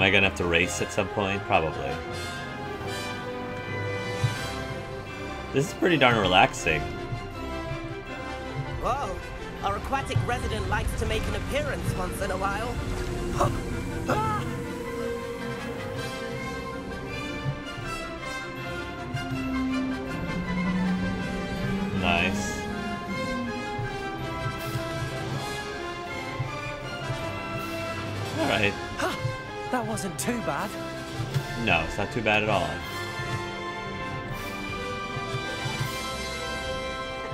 Am I gonna have to race at some point? Probably. This is pretty darn relaxing. Whoa, our aquatic resident likes to make an appearance once in a while. Ah! Wasn't too bad. No, it's not too bad at all.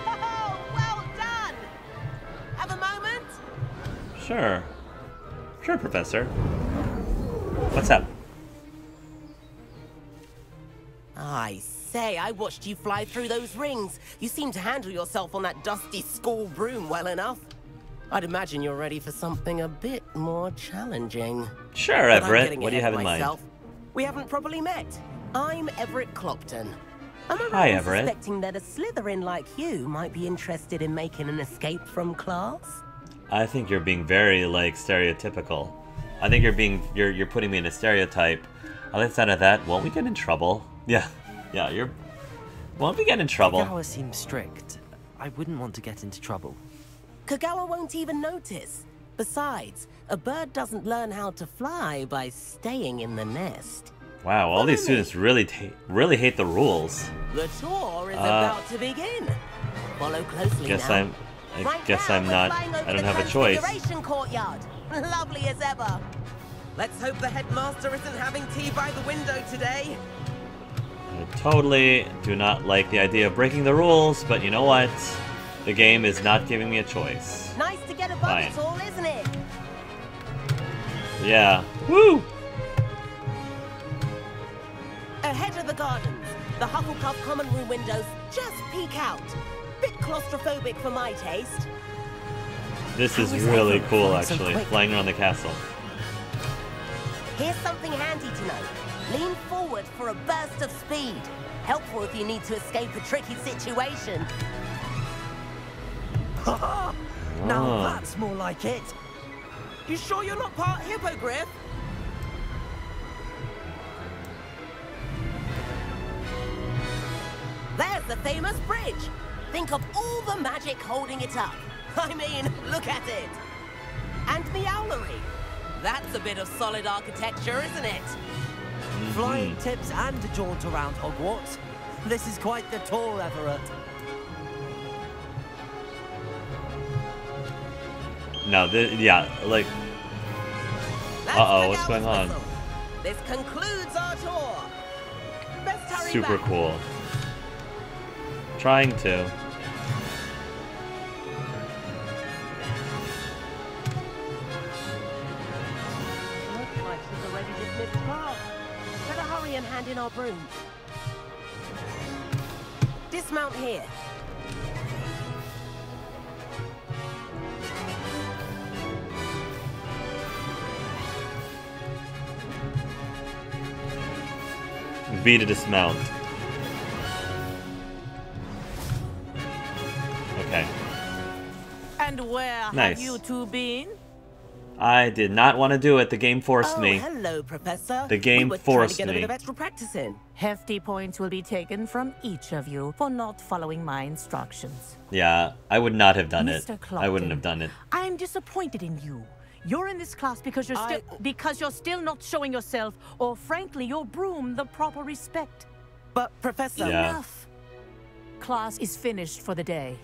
Oh, well done! Have a moment? Sure. Sure, Professor. What's up? I say, I watched you fly through those rings. You seem to handle yourself on that dusty school broom well enough. I'd imagine you're ready for something a bit more challenging. Sure, But Everett. What do you ahead have in of mind? myself. We haven't properly met. I'm Everett Clopton. Am I right Hi, in Everett. suspecting that a Slytherin like you might be interested in making an escape from class? I think you're being very like stereotypical. I think you're being you're you're putting me in a stereotype. On the side of that, won't we get in trouble? Yeah, yeah, you're. Won't we get in trouble? Kogawa seems strict. I wouldn't want to get into trouble. Kogawa won't even notice. Besides, a bird doesn't learn how to fly by staying in the nest. Wow, all Follow these me. students really really hate the rules. The tour is Uh, about to begin. Follow closely Guess now. I'm. I Right guess now, I'm not. I don't have a choice. Courtyard. Lovely as ever. Let's hope the headmaster isn't having tea by the window today. I totally do not like the idea of breaking the rules, but you know what? The game is not giving me a choice. Nice to get above Fine. it all, isn't it? Yeah. Woo! Ahead of the gardens, the Hufflepuff common room windows just peek out. Bit claustrophobic for my taste. This is How is really cool, flying so actually. Flying around the castle. Here's something handy to know. Lean forward for a burst of speed. Helpful if you need to escape a tricky situation. Now Oh. that's more like it. You sure you're not part hippogriff? There's the famous bridge. Think of all the magic holding it up. I mean, look at it. And Meowlery. That's a bit of solid architecture, isn't it? Mm-hmm. Flying tips and a jaunt around Hogwarts. This is quite the tour, Everett. No, th- yeah, like Uh-oh, what's going on? This concludes our tour. Best hurry super back. cool. Trying to. Looks like she's already dismissed class. Better hurry and hand in our broom. Dismount here. V to dismount. Okay. And where Nice. have you two been? I did not want to do it. The game forced oh, me. hello, Professor. The game we forced trying to get a me. bit of extra practice in. Hefty points will be taken from each of you for not following my instructions. Yeah, I would not have done it. Mr. I wouldn't have done it. I'm disappointed in you. You're in this class because you're still I- because you're still not showing yourself, or frankly, your broom the proper respect. But, Professor, Yeah. Enough. Class is finished for the day.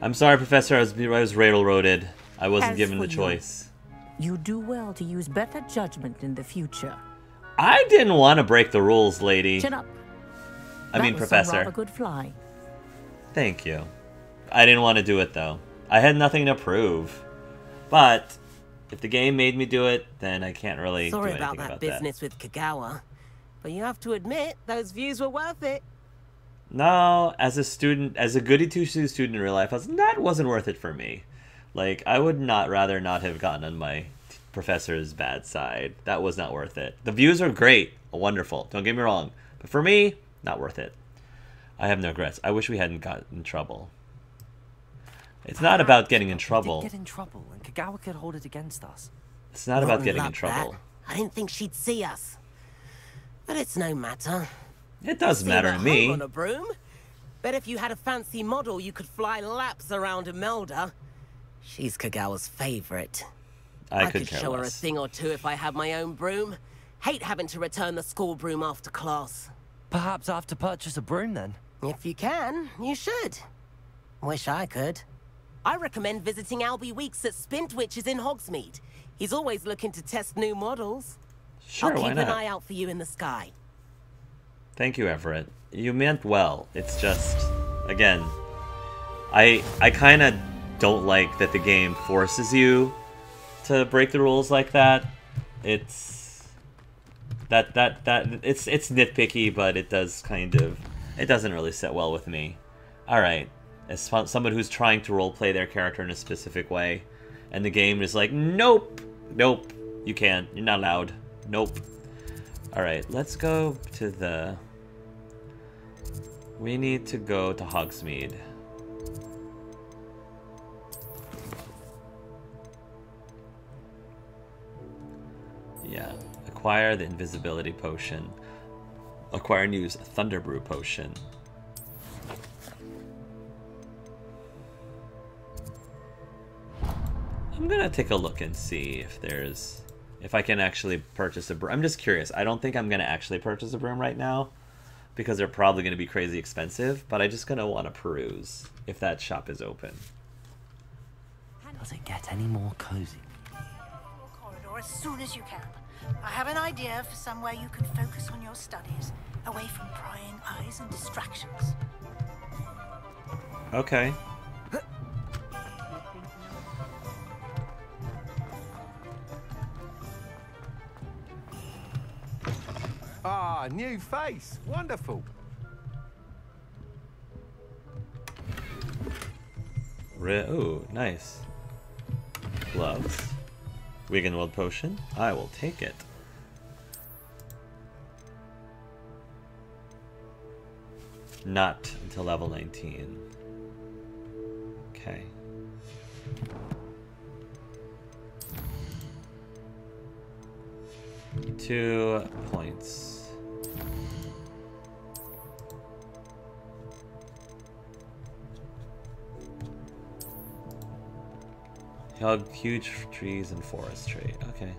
I'm sorry, Professor. I was, I was railroaded. I wasn't As given the choice. You do well to use better judgment in the future. I didn't want to break the rules, lady. Chin up. I That mean, was Professor. rather good flying. Thank you. I didn't want to do it though. I had nothing to prove. But if the game made me do it, then I can't really sorry do about that about business with Kogawa. But you have to admit, those views were worth it. No, as a student, as a goody two shoes student in real life, I was, that wasn't worth it for me. Like I would not rather not have gotten on my professor's bad side. That was not worth it. The views are great, wonderful. Don't get me wrong, but for me, not worth it. I have no regrets. I wish we hadn't gotten in trouble. It's not about getting in trouble. get in trouble, and Kogawa could hold it against us. It's not about getting in trouble. that. I didn't think she'd see us. But it's no matter. It does Seem matter to home me. on a broom. Bet if you had a fancy model, you could fly laps around Imelda. She's Kogawa's favorite. I, could, could care show her a thing or two if I had my own broom. Hate having to return the school broom after class. Perhaps I have to purchase a broom then. If you can, you should. Wish I could. I recommend visiting Albie Weeks at Spintwitches in Hogsmeade. He's always looking to test new models. Sure, I'll why keep not? an eye out for you in the sky. Thank you, Everett. You meant well. It's just, again, I I kind of don't like that the game forces you to break the rules like that. It's that that that it's it's nitpicky, but it does kind of it doesn't really sit well with me. All right, as someone who's trying to roleplay their character in a specific way, and the game is like, nope, nope, you can't, you're not allowed, nope. All right, let's go to the. We need to go to Hogsmeade. Yeah. Acquire the invisibility potion. Acquire and use Thunderbrew potion. I'm gonna take a look and see if there's if I can actually purchase a broom. I'm just curious. I don't think I'm gonna actually purchase a broom right now because they're probably gonna be crazy expensive. But I just gonna want to peruse if that shop is open. Does it get any more cozy? corridor as soon as you can. I have an idea for somewhere you can focus on your studies, away from prying eyes and distractions. Okay. Ah, new face. Wonderful. Re- ooh, nice. Gloves. Wiggenweld potion. I will take it. Not until level 19. Okay. Two points. Hug huge trees and forestry. Okay.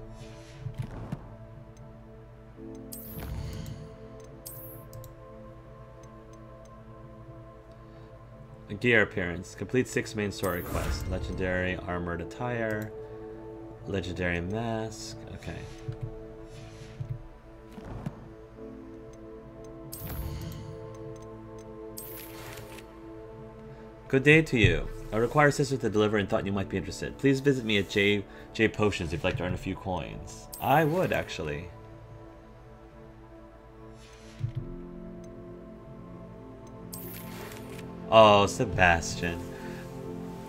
Gear appearance. Complete six main story quests. Legendary armored attire. Legendary mask. Okay. Good day to you. I require sisters to deliver and thought you might be interested. Please visit me at J J Potions if you'd like to earn a few coins. I would actually. Oh, Sebastian.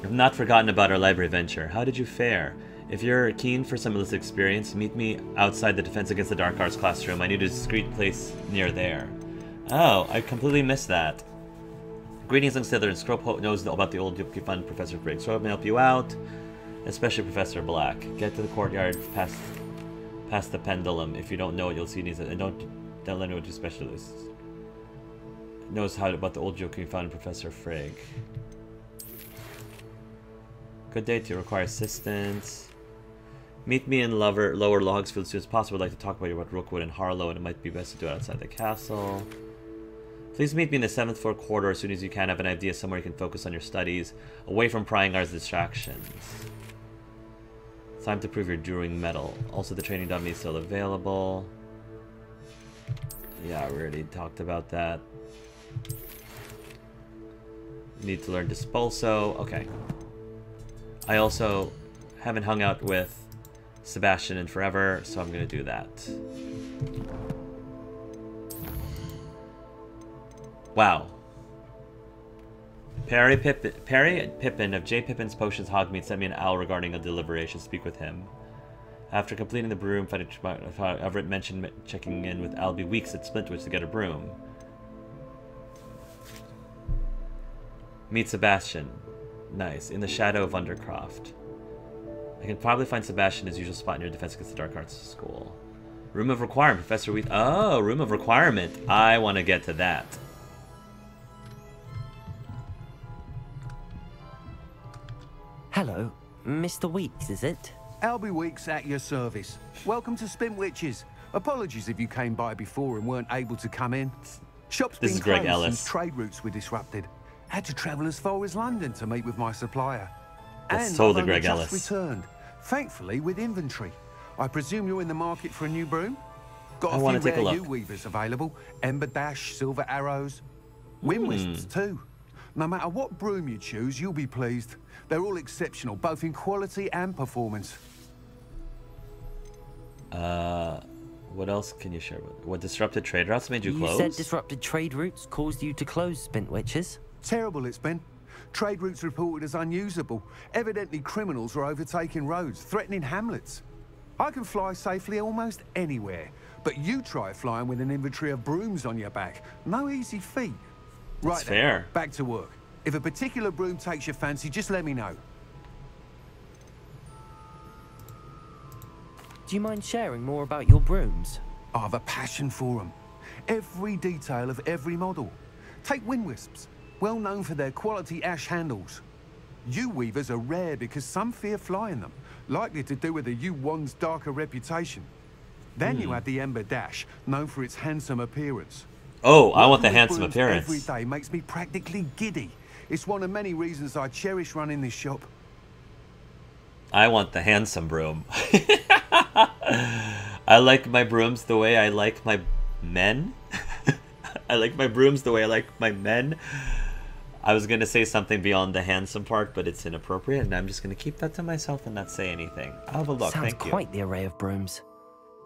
I've not forgotten about our library venture. How did you fare? If you're keen for some of this experience, meet me outside the Defense Against the Dark Arts classroom. I need a discreet place near there. Oh, I completely missed that. Greetings, young Slytherin. Scrope Ho- knows about the old Yuki Fund, Professor Briggs. Scrope may help you out, especially Professor Black. Get to the courtyard past past the pendulum. If you don't know it, you'll see these. And don't don't let anyone to specialists. Knows how about the old Yuki Fund, Professor Frigg. Good day to you. Require assistance. Meet me in lower, lower Hogsfield as soon as possible. I'd like to talk about you about Rookwood and Harlow, and it might be best to do it outside the castle. Please meet me in the seventh floor corridor as soon as you can. Have an idea somewhere you can focus on your studies, away from prying eyes distractions. Time to prove your during metal. Also, the training dummy is still available. Yeah, we already talked about that. Need to learn Depulso. Okay. I also haven't hung out with Sebastian in forever, so I'm gonna do that. Wow. Perry Pippin, Perry Pippin of J. Pippin's Potions Hogsmeade sent me an owl regarding a should speak with him. After completing the broom, Everett mentioned checking in with Albie Weeks at Spintwitch to get a broom. Meet Sebastian. Nice. In the shadow of Undercroft. I can probably find Sebastian his usual spot near Defense Against the Dark Arts School. Room of requirement, Professor Wheat. Oh, room of requirement. I want to get to that. Hello, Mr. Weeks, is it? Albie Weeks at your service. Welcome to Spintwitches. Apologies if you came by before and weren't able to come in. Shop's This been is Greg closed Ellis. since trade routes were disrupted. Had to travel as far as London to meet with my supplier. That's and totally I've Greg just Ellis. returned. Thankfully, with inventory. I presume you're in the market for a new broom? Got a I few wanna a rare look. Yew Weavers available. Ember Dash, Silver Arrows. Wind Wisps, Hmm. too. No matter what broom you choose, you'll be pleased. They're all exceptional, both in quality and performance. Uh, what else can you share? with What disrupted trade routes made you, You close? You said disrupted trade routes caused you to close Spintwitches. Terrible it's been. Trade routes reported as unusable. Evidently criminals are overtaking roads, threatening hamlets. I can fly safely almost anywhere, but you try flying with an inventory of brooms on your back. No easy feat. Right That's then, fair. back to work. If a particular broom takes your fancy, just let me know. Do you mind sharing more about your brooms? I have a passion for them. Every detail of every model. Take wind wisps, well known for their quality ash handles. Yew Weavers are rare because some fear flying them, likely to do with the U-one's darker reputation. Then Hmm. you have the Ember Dash, known for its handsome appearance. Oh, I want the handsome appearance. Every day makes me practically giddy. It's one of many reasons I cherish running this shop. I want the handsome broom. I like my brooms the way I like my men. I like my brooms the way I like my men. I was gonna say something beyond the handsome part, but it's inappropriate, and I'm just gonna keep that to myself and not say anything. I'll have a look. Sounds Thank you. quite the array of brooms.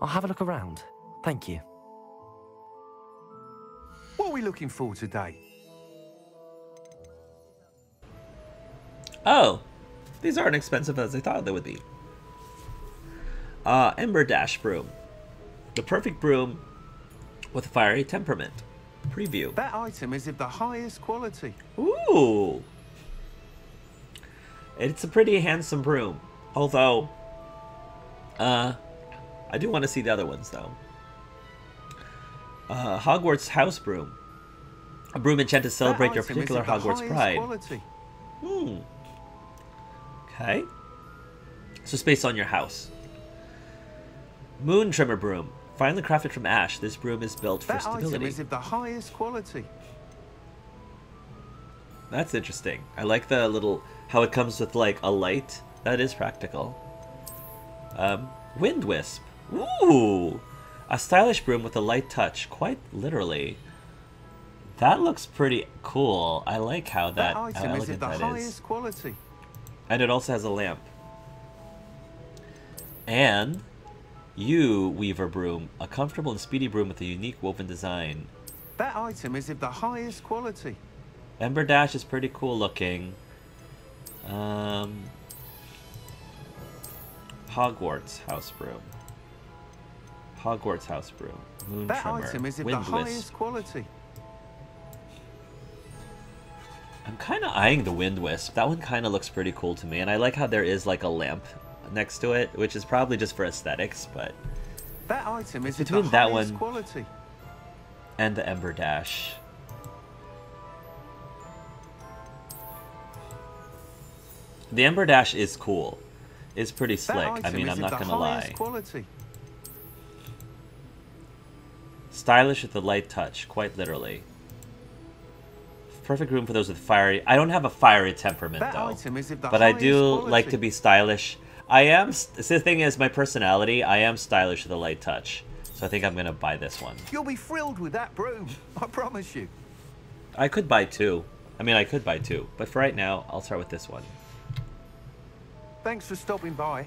I'll have a look around. Thank you. What are we looking for today? Oh, these aren't expensive as I thought they would be. Uh, Ember Dash Broom. The perfect broom with a fiery temperament. Preview. That item is of the highest quality. Ooh. It's a pretty handsome broom. Although, uh, I do want to see the other ones though. Uh, Hogwarts House Broom. A broom enchanted to celebrate That your particular Hogwarts pride. Quality. Hmm. Okay. So space on your house. Moon Trimmer Broom. Finely crafted from ash, this broom is built for That item stability. is of the highest quality. That's interesting. I like the little how it comes with like a light. That is practical. Um, Wind Wisp. Ooh, a stylish broom with a light touch. Quite literally. That looks pretty cool. I like how that, That how item is the that highest is. quality. And it also has a lamp. And you, Weaver Broom, a comfortable and speedy broom with a unique woven design. That item is of the highest quality. Ember Dash is pretty cool looking. Um, Hogwarts House Broom. Hogwarts House Brew. Moon That Trimmer. item is of the Wisp. highest quality. I'm kind of eyeing the Wind Wisp. That one kind of looks pretty cool to me, and I like how there is like a lamp next to it, which is probably just for aesthetics, but That item is Between that one- quality. and the Ember Dash. The Ember Dash is cool. It's pretty slick. I mean, I'm not gonna lie. quality. Stylish with a light touch, quite literally. Perfect room for those with fiery. I don't have a fiery temperament That though, item is the but I do like to be stylish. I am. The thing is, my personality. I am stylish with a light touch, so I think I'm gonna buy this one. You'll be thrilled with that broom. I promise you. I could buy two. I mean, I could buy two, but for right now, I'll start with this one. Thanks for stopping by.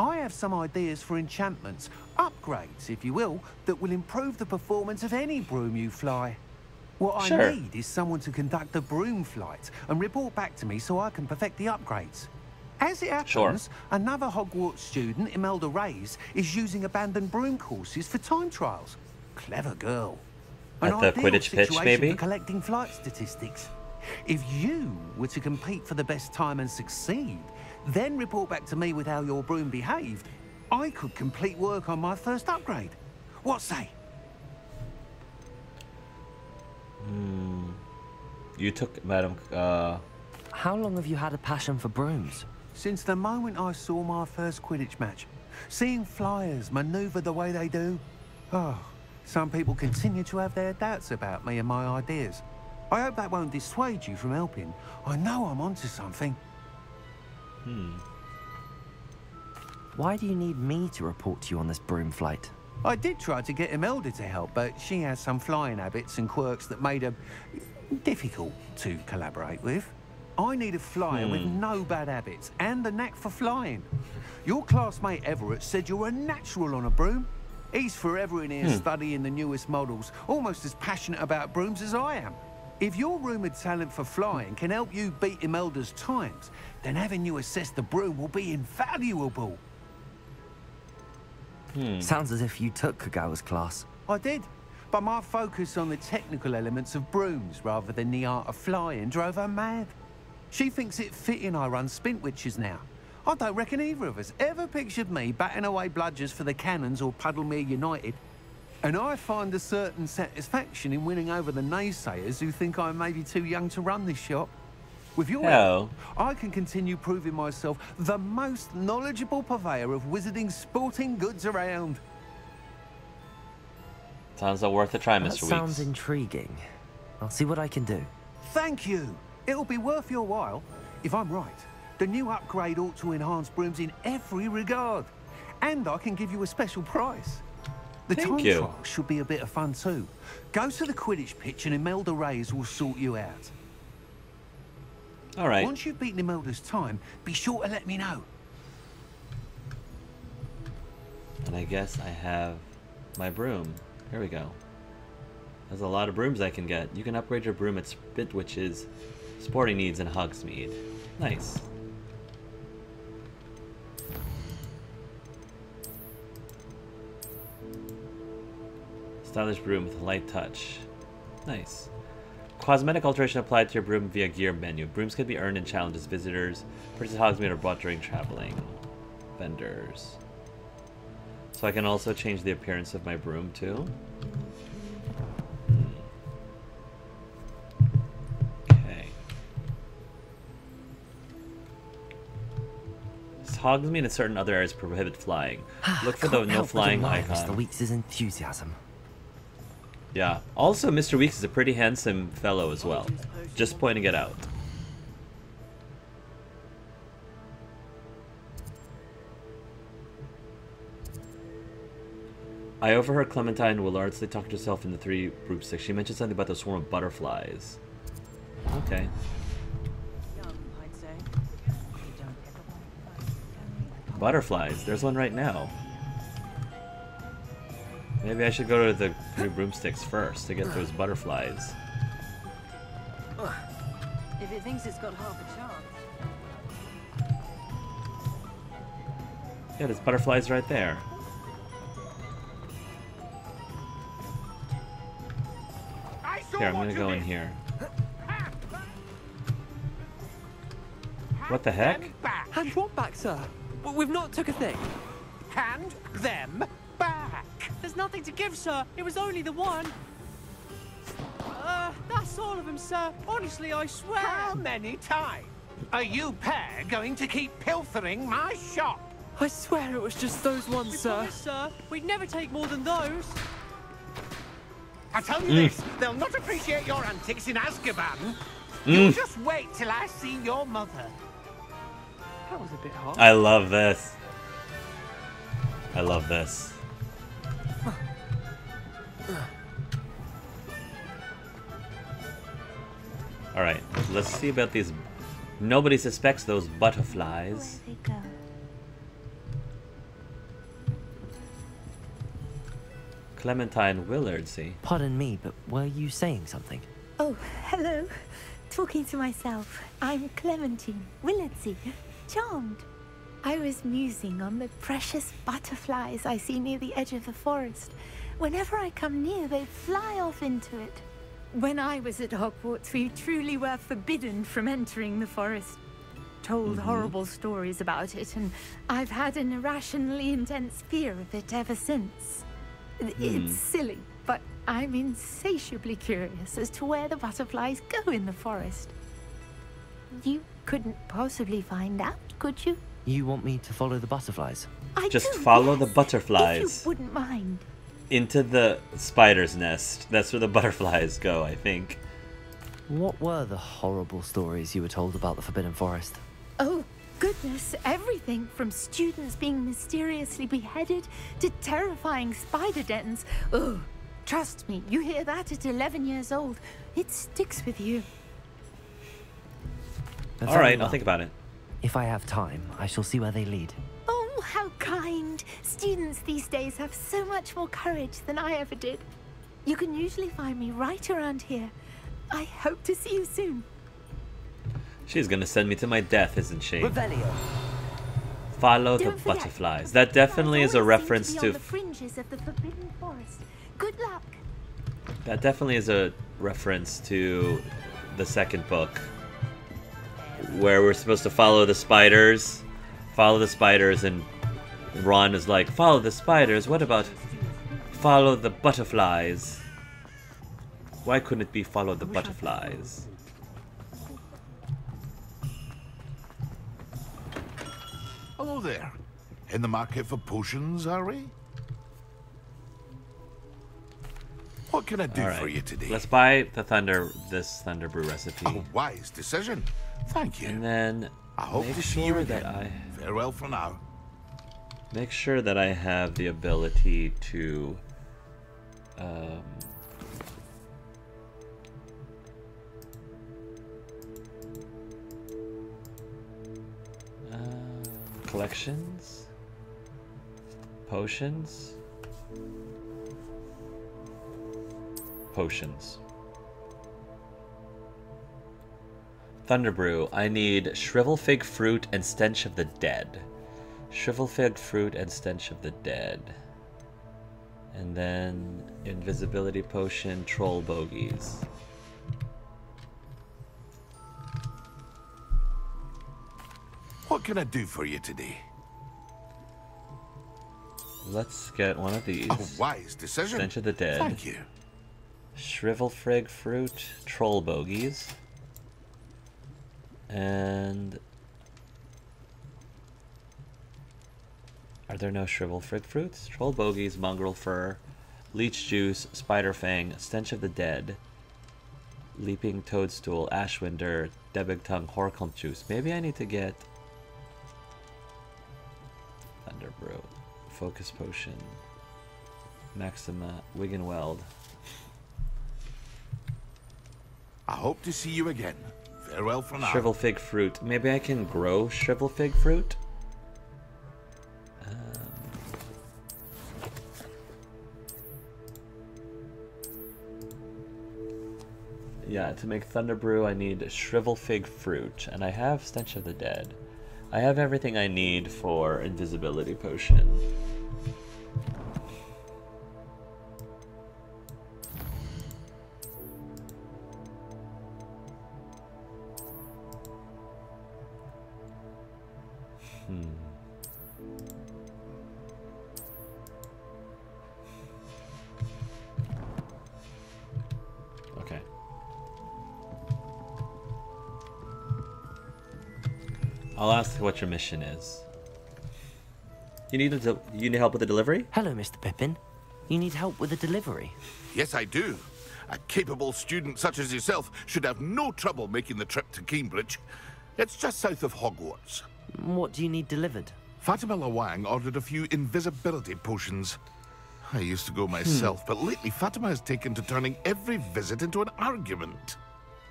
I have some ideas for enchantments, upgrades, if you will, that will improve the performance of any broom you fly. What Sure. I need is someone to conduct a broom flight and report back to me so I can perfect the upgrades. As it happens, Sure. another Hogwarts student, Imelda Reyes, is using abandoned broom courses for time trials. Clever girl. An At the Quidditch pitch, situation maybe? For collecting flight statistics. If you were to compete for the best time and succeed, then report back to me with how your broom behaved, I could complete work on my first upgrade. What say? Hmm. You took Madam. Uh, How long have you had a passion for brooms? Since the moment I saw my first Quidditch match, seeing flyers maneuver the way they do, oh, some people continue to have their doubts about me and my ideas. I hope that won't dissuade you from helping. I know I'm onto something. Hmm. Why do you need me to report to you on this broom flight? I did try to get Imelda to help, but she has some flying habits and quirks that made her difficult to collaborate with. I need a flyer with hmm. no bad habits and the knack for flying. Your classmate Everett said you're a natural on a broom. He's forever in here hmm. studying the newest models, almost as passionate about brooms as I am. If your rumoured talent for flying can help you beat Imelda's times, then having you assess the broom will be invaluable. Hmm. Sounds as if you took Kogawa's class. I did, but my focus on the technical elements of brooms rather than the art of flying drove her mad. She thinks it fitting I run Spintwitches now. I don't reckon either of us ever pictured me batting away bludgers for the Cannons or Puddlemere United. And I find a certain satisfaction in winning over the naysayers who think I'm maybe too young to run this shop. With your help, I can continue proving myself the most knowledgeable purveyor of wizarding sporting goods around. sounds like worth a try, That Mr. sounds intriguing. I'll see what I can do. Thank you. It'll be worth your while. If I'm right, the new upgrade ought to enhance brooms in every regard. And I can give you a special price. The Thank time you. trial should be a bit of fun too. Go to the Quidditch pitch and Imelda Reyes will sort you out. All right. Once you've beaten Imelda's time, be sure to let me know. And I guess I have my broom. Here we go. There's a lot of brooms I can get. You can upgrade your broom at Spintwitches Sporting Needs in Hogsmeade. Nice. Stylish broom with a light touch. Nice. Cosmetic alteration applied to your broom via gear menu. Brooms can be earned in challenges. Visitors purchase Hogsmeade or bought during traveling. Vendors. So I can also change the appearance of my broom too. Hmm. Okay. Hogsmeade and certain other areas prohibit flying. Look for the no flying icon. Mr. Weeks' enthusiasm. Yeah. Also, Mr. Weeks is a pretty handsome fellow as well. Just pointing it out. I overheard Clementine Willardsey talk to herself in the three broomsticks. She mentioned something about the swarm of butterflies. Okay. Butterflies. There's one right now. Maybe I should go to the three broomsticks first to get those butterflies. If it thinks it's got half a chance. Yeah, there's butterflies right there. Here, I'm gonna go in here. What the heck? Hand what back, sir? W- We've not took a thing. Hand them back. There's nothing to give, sir. It was only the one. Uh, that's all of them, sir. Honestly, I swear. How many times are you pair going to keep pilfering my shop? I swear it was just those ones, We sir. promise, sir. We'd never take more than those. I tell you Mm. this, they'll not appreciate your antics in Azkaban. You just wait till I see your mother. That was a bit hot. I love this. I love this. Alright, let's see about these. Nobody suspects those butterflies. Clementine Willard, see? Pardon me, but were you saying something? Oh, hello. Talking to myself. I'm Clementine Willardsey. Charmed. I was musing on the precious butterflies I see near the edge of the forest. Whenever I come near, they fly off into it. When I was at Hogwarts, we truly were forbidden from entering the forest. Told mm-hmm. horrible stories about it, and I've had an irrationally intense fear of it ever since. Hmm. It's silly, but I'm insatiably curious as to where the butterflies go in the forest. You couldn't possibly find out, could you? You want me to follow the butterflies? I Just do, follow the butterflies. If you wouldn't mind. Into the spider's nest. That's where the butterflies go, I think. What were the horrible stories you were told about the Forbidden Forest? Oh, goodness, everything from students being mysteriously beheaded to terrifying spider dens. Oh, trust me, you hear that at 11 years old. It sticks with you. That's All right, I'll think about it. If I have time, I shall see where they lead. Oh, how kind. Students these days have so much more courage than I ever did. You can usually find me right around here. I hope to see you soon. She's gonna send me to my death, isn't she? Revelio. Follow the Don't forget, butterflies. That definitely is a always seem reference be to. on the fringes of the Forbidden Forest. Good luck. That definitely is a reference to the second book, where we're supposed to follow the spiders, follow the spiders, and Ron is like, "Follow the spiders. What about follow the butterflies? Why couldn't it be follow the butterflies?" Hello there. In the market for potions, are we? What can I do All for you today? let's buy the thunder this thunder brew recipe, A wise decision. Thank you. and then I hope make to see sure you that again. I Farewell for now. make sure that I have the ability to um, uh, collections potions potions Thunderbrew, I need Shrivel Fig Fruit and Stench of the Dead. Shrivel Fig Fruit and Stench of the Dead. And then Invisibility Potion, Troll Bogies. What can I do for you today? Let's get one of these. A wise decision. Stench of the Dead. Thank you. Shrivel Fig Fruit, Troll Bogies. And. Are there no Shrivel Fig Fruits? Troll Bogies, Mongrel Fur, Leech Juice, Spider Fang, Stench of the Dead, Leaping Toadstool, Ashwinder, Debig Tongue, Horklump Juice. Maybe I need to get. Thunderbrew, Focus Potion, Maxima, Wiggenweld. I hope to see you again. Farewell for now. Shrivel fig fruit. Maybe I can grow shrivel fig fruit? Um, yeah, to make Thunder Brew, I need shrivel fig fruit, and I have Stench of the Dead. I have everything I need for Invisibility Potion. I'll ask what your mission is. You need a you need help with the delivery? Hello, Mr. Pippin. You need help with a delivery? Yes, I do. A capable student such as yourself should have no trouble making the trip to Keenbridge. It's just south of Hogwarts. What do you need delivered? Fatima Lawang ordered a few invisibility potions. I used to go hmm. myself, but lately Fatima has taken to turning every visit into an argument.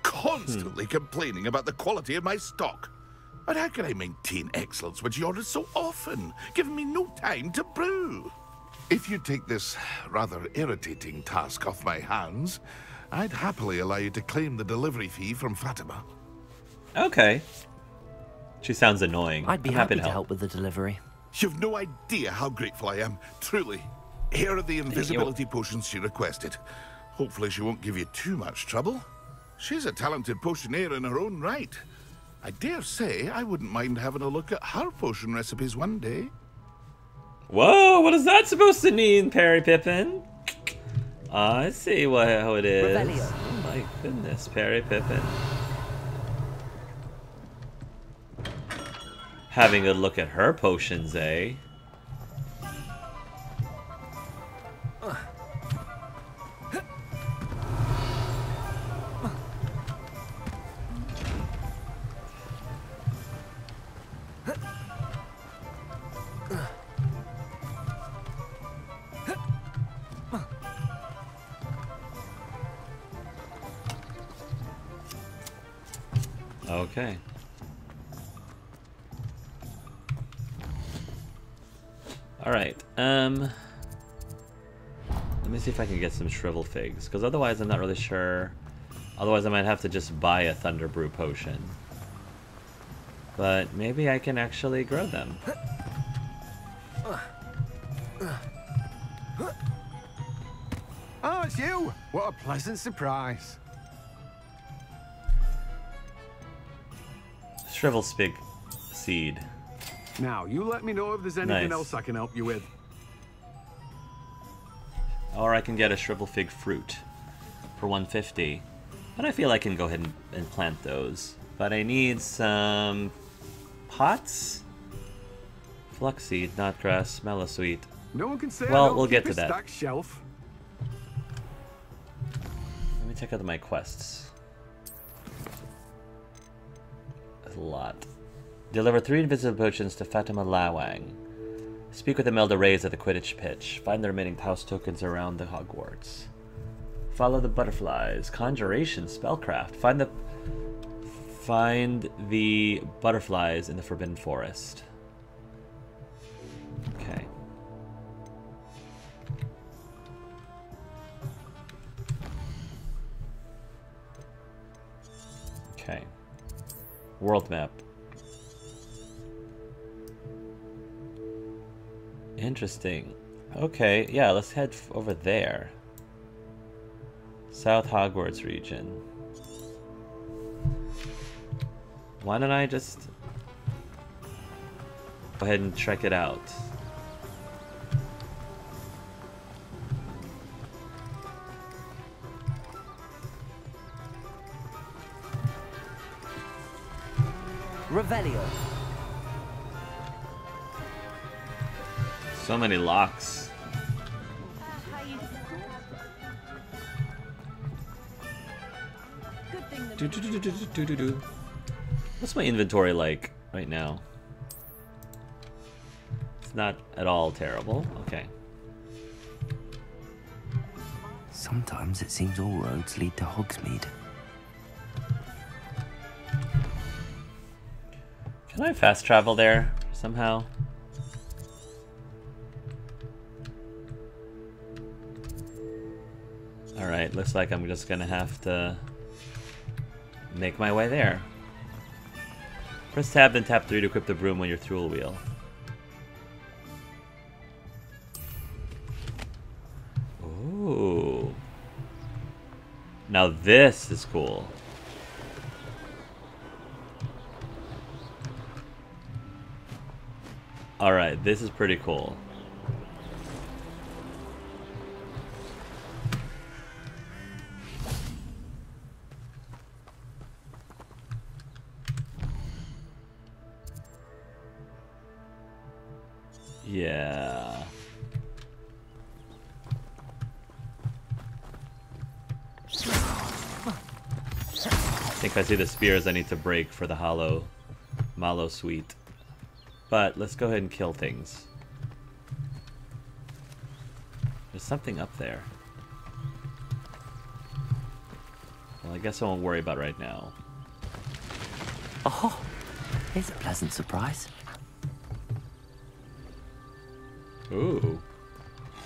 Constantly hmm. complaining about the quality of my stock. But how can I maintain excellence when she orders so often, giving me no time to brew? If you take this rather irritating task off my hands, I'd happily allow you to claim the delivery fee from Fatima. Okay. She sounds annoying. I'd be I'm happy, to to help with the delivery. You've no idea how grateful I am, truly. Here are the invisibility potions she requested. Hopefully she won't give you too much trouble. She's a talented potioneer in her own right. I dare say I wouldn't mind having a look at her potion recipes one day. Whoa, what is that supposed to mean, Perry Pippin? I see what, how it is. Revelio. Oh my goodness, Perry Pippin. Having a look at her potions, eh? Let me see if I can get some shrivel figs, because otherwise I'm not really sure. Otherwise I might have to just buy a Thunder Brew potion. But maybe I can actually grow them. Oh, it's you! What a pleasant surprise. Shrivel Spig seed. Now, you let me know if there's anything Nice. else I can help you with. Or I can get a shrivel fig fruit for 150. But I feel I can go ahead and, and plant those. But I need some pots? Fluxweed, knotgrass, Mallowsweet. No one can say Well, we'll get to that. shelf. Let me check out my quests. That's a lot. Deliver three invisible potions to Fatima Lawang. Speak with Imelda Reyes at the Quidditch pitch. Find the remaining house tokens around the Hogwarts. Follow the butterflies. Conjuration, spellcraft. Find the find the butterflies in the Forbidden Forest. Okay. Okay. World map. Interesting. Okay, yeah, let's head over there. South Hogwarts region. Why don't I just go ahead and check it out? Revelio. So many locks. Do, do, do, do, do, do, do, do. What's my inventory like right now? It's not at all terrible. Okay. Sometimes it seems all roads lead to Hogsmeade. Can I fast travel there somehow? Looks like I'm just gonna have to make my way there. Press tab then tap 3 to equip the broom on your tool wheel. Ooh. Now this is cool. Alright, this is pretty cool. Yeah. I think I see the spears I need to break for the hollow mallow sweet. But let's go ahead and kill things. There's something up there. Well, I guess I won't worry about right now. Oh, here's a pleasant surprise. Ooh.